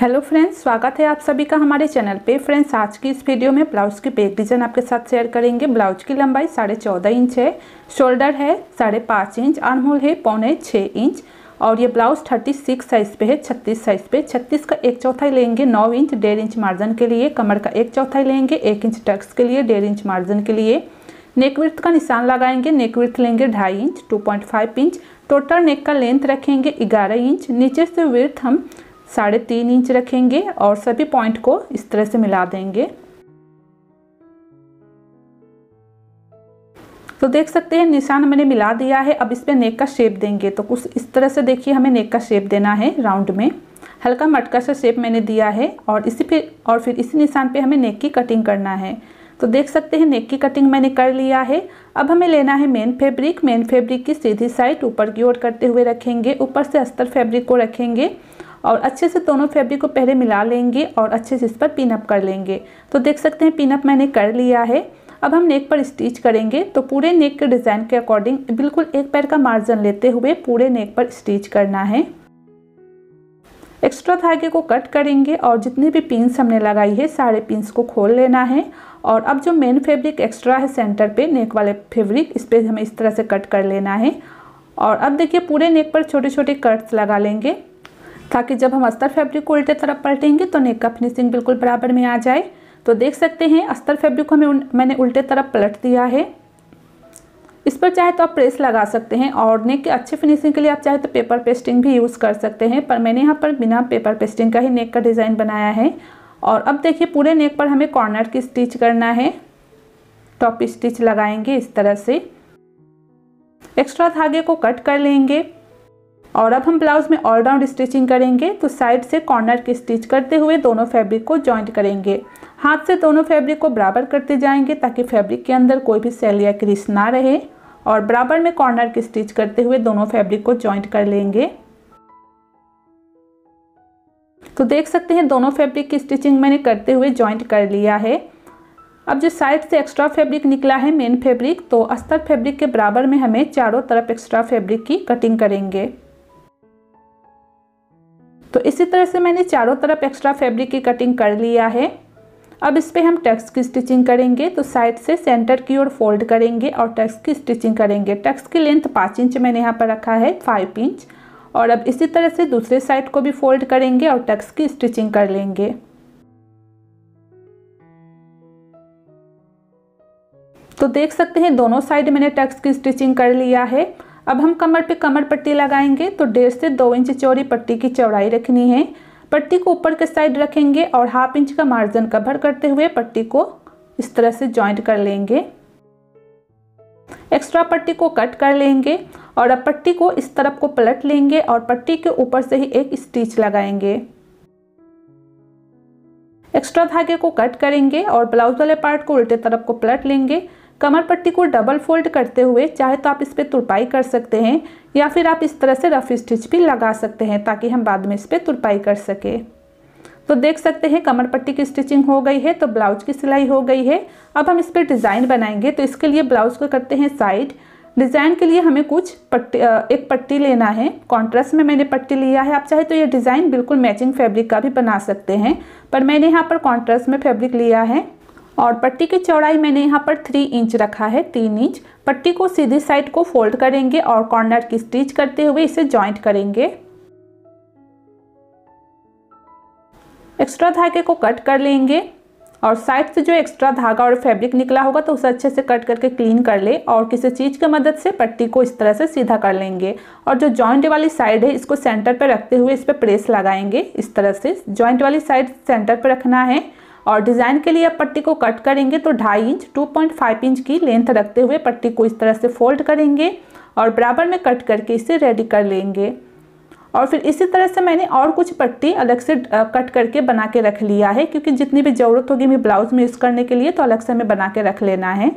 Hello friends स्वागत है आप सभी का हमारे चैनल पे। फ्रेंड्स आज की इस वीडियो में ब्लाउज़ की बैक डिज़ाइन आपके साथ शेयर करेंगे। ब्लाउज की लंबाई साढ़े चौदह इंच है शोल्डर है साढ़े पाँच इंच आर्म होल है पौने छः इंच और ये ब्लाउज थर्टी सिक्स साइज़ पे है, छत्तीस साइज़ पे। छत्तीस का एक चौथाई लेंगे नौ इंच डेढ़ इंच मार्जिन के लिए। कमर का एक चौथाई लेंगे, एक इंच टक्स के लिए, डेढ़ इंच मार्जिन के लिए। नेक का निशान लगाएँगे नेक विर्थ लेंगे ढाई inch two point five inch total neck का लेंथ रखेंगे ग्यारह इंच नीचे से विर्थ हम साढ़े तीन इंच रखेंगे और सभी पॉइंट को इस तरह से मिला देंगे। तो देख सकते हैं, निशान मैंने मिला दिया है। अब इस पर नेक का शेप देंगे। तो कुछ इस तरह से देखिए, हमें नेक का शेप देना है राउंड में। हल्का मटका सा शेप मैंने दिया है और इसी पे, और फिर इसी निशान पे हमें नेक की कटिंग करना है। तो देख सकते हैं नेक की कटिंग मैंने कर लिया है। अब हमें लेना है मेन फैब्रिक मेन फैब्रिक की सीधी साइड ऊपर की ओर करते हुए रखेंगे। ऊपर से अस्तर फैब्रिक को रखेंगे। और अच्छे से दोनों फैब्रिक को पहले मिला लेंगे और अच्छे से इस पर पिनअप कर लेंगे। तो देख सकते हैं, पिनअप मैंने कर लिया है। अब हम नेक पर स्टिच करेंगे। तो पूरे नेक के डिज़ाइन के अकॉर्डिंग बिल्कुल एक पैर का मार्जिन लेते हुए पूरे नेक पर स्टिच करना है। एक्स्ट्रा धागे को कट करेंगे और जितनी भी पिंस हमने लगाई है, सारे पिंस को खोल लेना है। और अब जो मेन फैब्रिक एक्स्ट्रा है सेंटर पे, नेक वाले फैब्रिक, इस पर हमें इस तरह से कट कर लेना है। और अब देखिए, पूरे नेक पर छोटे छोटे कट्स लगा लेंगे। ताकि जब हम अस्तर फैब्रिक को उल्टे तरफ़ पलटेंगे तो नेक का फिनिशिंग बिल्कुल बराबर में आ जाए। तो देख सकते हैं, अस्तर फैब्रिक को हमें मैंने उल्टे तरफ़ पलट दिया है। इस पर चाहे तो आप प्रेस लगा सकते हैं और नेक के अच्छे फिनिशिंग के लिए आप चाहे तो पेपर पेस्टिंग भी यूज़ कर सकते हैं, पर मैंने यहाँ पर बिना पेपर पेस्टिंग का ही नेक का डिज़ाइन बनाया है। और अब देखिए, पूरे नेक पर हमें कॉर्नर की स्टिच करना है। टॉप स्टिच लगाएँगे इस तरह से। एक्स्ट्रा धागे को कट कर लेंगे। और अब हम ब्लाउज में ऑल राउंड स्टिचिंग करेंगे तो साइड से कॉर्नर की स्टिच करते हुए दोनों फैब्रिक को जॉइंट करेंगे। हाथ से दोनों फैब्रिक को बराबर करते जाएँगे ताकि फैब्रिक के अंदर कोई भी सेल या क्रीस ना रहे और बराबर में कॉर्नर की स्टिच करते हुए दोनों फैब्रिक को जॉइंट कर लेंगे। तो देख सकते हैं दोनों फैब्रिक की स्टिचिंग मैंने करते हुए जॉइंट कर लिया है। अब जो साइड से एक्स्ट्रा फैब्रिक निकला है मेन फैब्रिक तो अस्तर फैब्रिक के बराबर में हमें चारों तरफ़ एक्स्ट्रा फैब्रिक की कटिंग करेंगे। तो इसी तरह से मैंने चारों तरफ़ एक्स्ट्रा फैब्रिक की कटिंग कर लिया है। अब इस पर हम टक्स की स्टिचिंग करेंगे तो साइड से सेंटर की ओर फोल्ड करेंगे और टैक्स की स्टिचिंग करेंगे। टैक्स की लेंथ पाँच इंच मैंने यहाँ पर रखा है फाइव इंच और अब इसी तरह से दूसरे साइड को भी फोल्ड करेंगे और टक्स की स्टिचिंग कर लेंगे। तो देख सकते हैं, दोनों साइड मैंने टक्स की स्टिचिंग कर लिया है। अब हम कमर पे कमर पट्टी लगाएँगे तो डेढ़ से दो इंच चौड़ी पट्टी की चौड़ाई रखनी है। पट्टी को ऊपर के साइड रखेंगे और हाफ़ इंच का मार्जिन कवर करते हुए पट्टी को इस तरह से ज्वाइंट कर लेंगे। एक्स्ट्रा पट्टी को कट कर लेंगे और अब पट्टी को इस तरफ़ को पलट लेंगे और पट्टी के ऊपर से ही एक स्टिच लगाएँगे। एक्स्ट्रा धागे को कट करेंगे और ब्लाउज वाले पार्ट को उल्टे तरफ़ को पलट लेंगे कमर पट्टी को डबल फोल्ड करते हुए चाहे तो आप इस पर तुरपाई कर सकते हैं या फिर आप इस तरह से रफ स्टिच भी लगा सकते हैं ताकि हम बाद में इस पर तुरपाई कर सकें। तो देख सकते हैं कमर पट्टी की स्टिचिंग हो गई है तो ब्लाउज की सिलाई हो गई है। अब हम इस पर डिज़ाइन बनाएँगे तो इसके लिए ब्लाउज को करते हैं साइड। डिज़ाइन के लिए हमें कुछ पट्टी एक पट्टी लेना है। कॉन्ट्रास्ट में मैंने पट्टी लिया है, आप चाहे तो ये डिज़ाइन बिल्कुल मैचिंग फैब्रिक का भी बना सकते हैं, पर मैंने यहाँ पर कॉन्ट्रास्ट में फैब्रिक लिया है। और पट्टी की चौड़ाई मैंने यहाँ पर थ्री इंच रखा है, तीन इंच पट्टी को सीधी साइड को फोल्ड करेंगे और कॉर्नर की स्टिच करते हुए इसे जॉइंट करेंगे। एक्स्ट्रा धागे को कट कर लेंगे और साइड से जो एक्स्ट्रा धागा और फैब्रिक निकला होगा तो उसे अच्छे से कट करके क्लीन कर ले और किसी चीज़ की मदद से पट्टी को इस तरह से सीधा कर लेंगे। और जो जॉइंट वाली साइड है, इसको सेंटर पर रखते हुए इस पर प्रेस लगाएँगे। इस तरह से जॉइंट वाली साइड सेंटर पर रखना है। और डिज़ाइन के लिए आप पट्टी को कट करेंगे तो ढाई इंच 2.5 इंच की लेंथ रखते हुए पट्टी को इस तरह से फोल्ड करेंगे और बराबर में कट करके इसे रेडी कर लेंगे। और फिर इसी तरह से मैंने और कुछ पट्टी अलग से कट करके बना के रख लिया है, क्योंकि जितनी भी ज़रूरत होगी मैं ब्लाउज़ में यूज़ करने के लिए तो अलग से हमें बना के रख लेना है।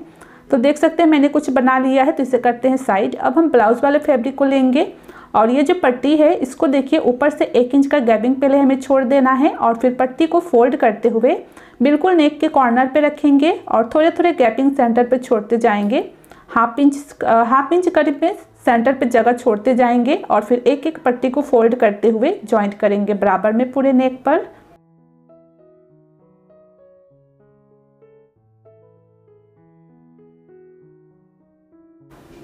तो देख सकते हैं मैंने कुछ बना लिया है तो इसे करते हैं साइड अब हम ब्लाउज़ वाले फैब्रिक को लेंगे और ये जो पट्टी है, इसको देखिए ऊपर से एक इंच का गैपिंग पहले हमें छोड़ देना है और फिर पट्टी को फोल्ड करते हुए बिल्कुल नेक के कॉर्नर पे रखेंगे और थोड़े थोड़े गैपिंग सेंटर पे छोड़ते जाएँगे। हाफ़ इंच हाफ़ इंच करीब में सेंटर पे जगह छोड़ते जाएँगे और फिर एक एक पट्टी को फोल्ड करते हुए जॉइंट करेंगे बराबर में पूरे नेक पर।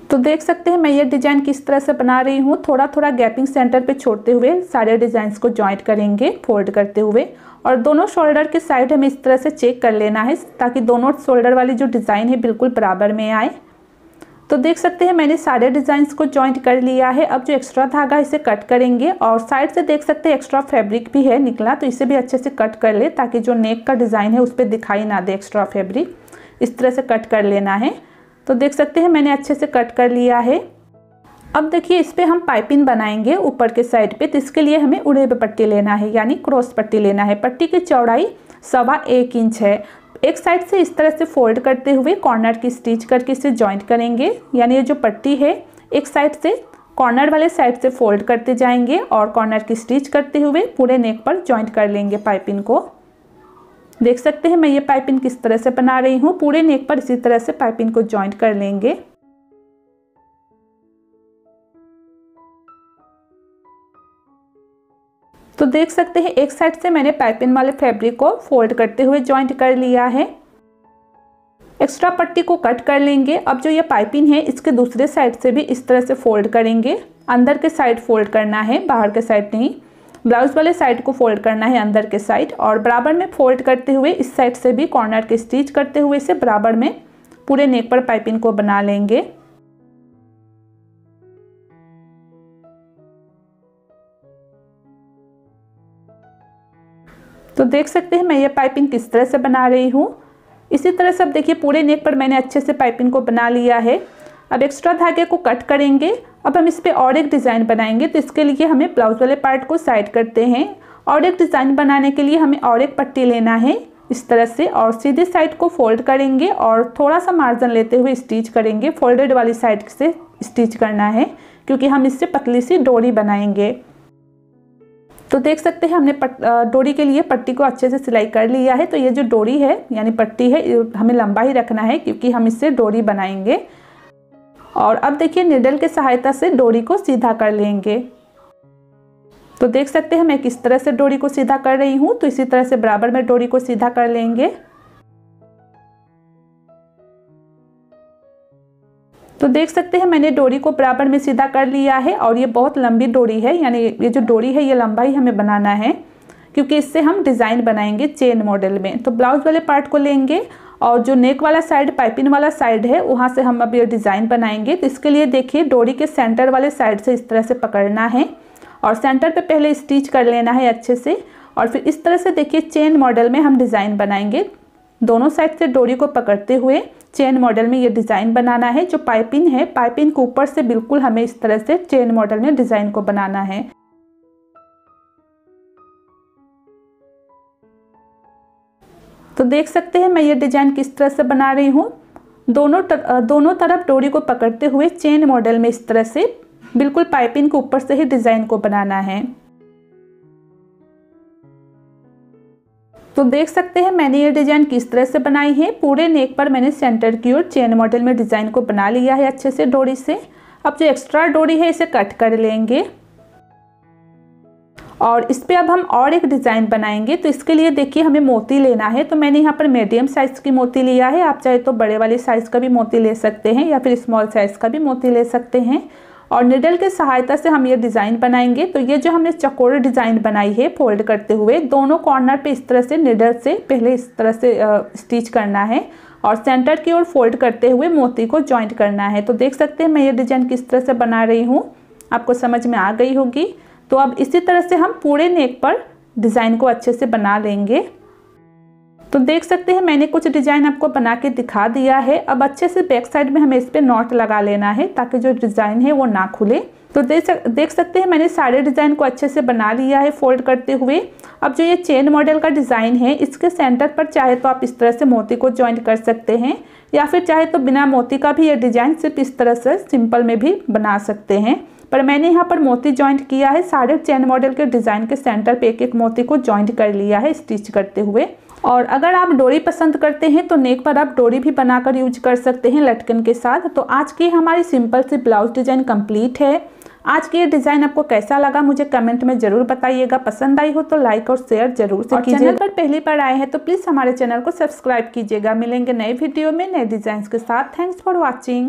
तो देख सकते हैं मैं ये डिज़ाइन किस तरह से बना रही हूँ। थोड़ा थोड़ा गैपिंग सेंटर पे छोड़ते हुए सारे डिज़ाइंस को ज्वाइंट करेंगे, फोल्ड करते हुए। और दोनों शोल्डर के साइड हमें इस तरह से चेक कर लेना है ताकि दोनों शोल्डर वाली जो डिज़ाइन है बिल्कुल बराबर में आए। तो देख सकते हैं मैंने सारे डिज़ाइंस को ज्वाइंट कर लिया है। अब जो एक्स्ट्रा धागा इसे कट करेंगे। और साइड से देख सकते हैं एक्स्ट्रा फैब्रिक भी है, निकला। तो इसे भी अच्छे से कट कर ले ताकि जो नेक का डिज़ाइन है उस पर दिखाई ना दे एक्स्ट्रा फैब्रिक। इस तरह से कट कर लेना है। तो देख सकते हैं मैंने अच्छे से कट कर लिया है। अब देखिए, इस पर हम पाइपिंग बनाएँगे ऊपर के साइड पे तो इसके लिए हमें उड़े पे पट्टी लेना है, यानी क्रॉस पट्टी लेना है। पट्टी की चौड़ाई सवा एक इंच है। एक साइड से इस तरह से फोल्ड करते हुए कॉर्नर की स्टिच करके इसे जॉइंट करेंगे, यानी ये जो पट्टी है, एक साइड से कॉर्नर वाले साइड से फोल्ड करते जाएँगे और कॉर्नर की स्टिच करते हुए पूरे नेक पर जॉइंट कर लेंगे पाइपिंग को। देख सकते हैं मैं ये पाइपिंग किस तरह से बना रही हूँ। पूरे नेक पर इसी तरह से पाइपिंग को ज्वाइंट कर लेंगे। तो देख सकते हैं एक साइड से मैंने पाइपिंग वाले फैब्रिक को फोल्ड करते हुए ज्वाइंट कर लिया है। एक्स्ट्रा पट्टी को कट कर लेंगे। अब जो ये पाइपिंग है, इसके दूसरे साइड से भी इस तरह से फोल्ड करेंगे। अंदर के साइड फोल्ड करना है, बाहर के साइड नहीं। ब्लाउज वाले साइड को फोल्ड करना है अंदर के साइड और बराबर में फोल्ड करते हुए इस साइड से भी कॉर्नर के स्टिच करते हुए इसे बराबर में पूरे नेक पर पाइपिंग को बना लेंगे। तो देख सकते हैं मैं ये पाइपिंग किस तरह से बना रही हूँ। इसी तरह से अब देखिए पूरे नेक पर मैंने अच्छे से पाइपिंग को बना लिया है। अब एक्स्ट्रा धागे को कट करेंगे अब हम इस पर और एक डिज़ाइन बनाएँगे तो इसके लिए हमें ब्लाउज वाले पार्ट को साइड करते हैं। और एक डिज़ाइन बनाने के लिए हमें और एक पट्टी लेना है। इस तरह से और सीधे साइड को फोल्ड करेंगे और थोड़ा सा मार्जिन लेते हुए स्टिच करेंगे। फोल्डेड वाली साइड से स्टिच करना है क्योंकि हम इससे पतली सी डोरी बनाएँगे। तो देख सकते हैं हमने पट, डोरी के लिए पट्टी को अच्छे से सिलाई कर लिया है। तो ये जो डोरी है यानी पट्टी है हमें लंबा ही रखना है क्योंकि हम इससे डोरी बनाएँगे। और अब देखिए निडल के सहायता से डोरी को सीधा कर लेंगे। तो देख सकते हैं मैं किस तरह से डोरी को सीधा कर रही हूँ तो इसी तरह से बराबर में डोरी को सीधा कर लेंगे। तो देख सकते हैं मैंने डोरी को बराबर में सीधा कर लिया है और ये बहुत लंबी डोरी है, यानी ये जो डोरी है ये लंबाई हमें बनाना है, क्योंकि इससे हम डिज़ाइन बनाएँगे चेन मॉडल में। तो ब्लाउज वाले पार्ट को लेंगे और जो नेक वाला साइड पाइपिंग वाला साइड है, वहाँ से हम अब ये डिज़ाइन बनाएँगे। तो इसके लिए देखिए, डोरी के सेंटर वाले साइड से इस तरह से पकड़ना है और सेंटर पे पहले स्टिच कर लेना है अच्छे से और फिर इस तरह से देखिए चेन मॉडल में हम डिज़ाइन बनाएँगे। दोनों साइड से डोरी को पकड़ते हुए चेन मॉडल में ये डिज़ाइन बनाना है। जो पाइपिंग है पाइपिंग के ऊपर से बिल्कुल हमें इस तरह से चेन मॉडल में डिज़ाइन को बनाना है। तो देख सकते हैं मैं ये डिज़ाइन किस तरह से बना रही हूँ। दोनों तर, दोनों तरफ़ डोरी को पकड़ते हुए चेन मॉडल में इस तरह से बिल्कुल पाइपिंग के ऊपर से ही डिज़ाइन को बनाना है। तो देख सकते हैं मैंने ये डिज़ाइन किस तरह से बनाई है। पूरे नेक पर मैंने सेंटर की ओर चेन मॉडल में डिज़ाइन को बना लिया है अच्छे से डोरी से। अब जो एक्स्ट्रा डोरी है इसे कट कर लेंगे। और इस पर अब हम और एक डिज़ाइन बनाएँगे। तो इसके लिए देखिए हमें मोती लेना है। तो मैंने यहाँ पर मीडियम साइज़ की मोती लिया है। आप चाहे तो बड़े वाले साइज़ का भी मोती ले सकते हैं या फिर स्मॉल साइज़ का भी मोती ले सकते हैं। और निडल के सहायता से हम ये डिज़ाइन बनाएँगे। तो ये जो हमने चकोर डिज़ाइन बनाई है फोल्ड करते हुए, दोनों कॉर्नर पे इस तरह से निडल से पहले इस तरह से स्टिच करना है और सेंटर की ओर फोल्ड करते हुए मोती को ज्वाइंट करना है। तो देख सकते हैं मैं ये डिज़ाइन किस तरह से बना रही हूँ। आपको समझ में आ गई होगी। तो अब इसी तरह से हम पूरे नेक पर डिज़ाइन को अच्छे से बना लेंगे। तो देख सकते हैं मैंने कुछ डिज़ाइन आपको बना के दिखा दिया है। अब अच्छे से बैक साइड में हमें इस पर नॉट लगा लेना है ताकि जो डिज़ाइन है वो ना खुले। तो देख सक, देख सकते हैं मैंने सारे डिज़ाइन को अच्छे से बना लिया है फोल्ड करते हुए। अब जो ये चेन मॉडल का डिज़ाइन है इसके सेंटर पर चाहे तो आप इस तरह से मोती को ज्वाइंट कर सकते हैं या फिर चाहे तो बिना मोती का भी ये डिज़ाइन सिर्फ़ इस तरह से सिंपल में भी बना सकते हैं। पर मैंने यहाँ पर मोती ज्वाइंट किया है। सारे चैन मॉडल के डिज़ाइन के सेंटर पे एक एक मोती को ज्वाइंट कर लिया है स्टिच करते हुए। और अगर आप डोरी पसंद करते हैं तो नेक पर आप डोरी भी बनाकर यूज़ कर सकते हैं लटकन के साथ। तो आज की हमारी सिंपल सी ब्लाउज डिज़ाइन कंप्लीट है। आज की ये डिज़ाइन आपको कैसा लगा मुझे कमेंट में ज़रूर बताइएगा। पसंद आई हो तो लाइक और शेयर ज़रूर से कीजिए। चैनल पर पहली बार आए हैं तो प्लीज़ हमारे चैनल को सब्सक्राइब कीजिएगा। मिलेंगे नए वीडियो में नए डिज़ाइन के साथ। Thanks for watching